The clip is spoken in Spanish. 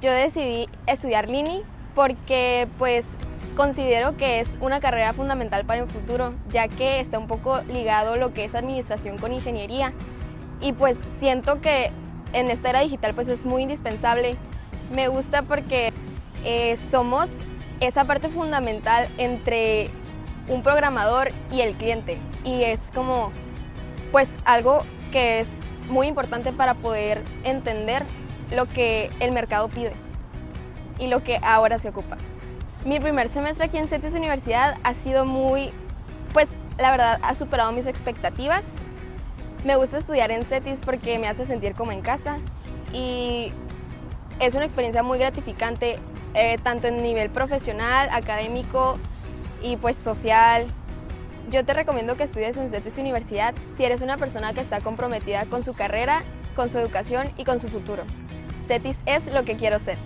Yo decidí estudiar Lini porque pues considero que es una carrera fundamental para el futuro, ya que está un poco ligado lo que es administración con ingeniería y pues siento que en esta era digital pues es muy indispensable. Me gusta porque eh, somos esa parte fundamental entre un programador y el cliente y es como pues algo que es muy importante para poder entender lo que el mercado pide y lo que ahora se ocupa. Mi primer semestre aquí en CETIS Universidad ha sido muy, pues la verdad ha superado mis expectativas. Me gusta estudiar en CETIS porque me hace sentir como en casa y es una experiencia muy gratificante, eh, tanto en nivel profesional, académico y pues social. Yo te recomiendo que estudies en CETIS Universidad si eres una persona que está comprometida con su carrera, con su educación y con su futuro. CETIS es lo que quiero ser.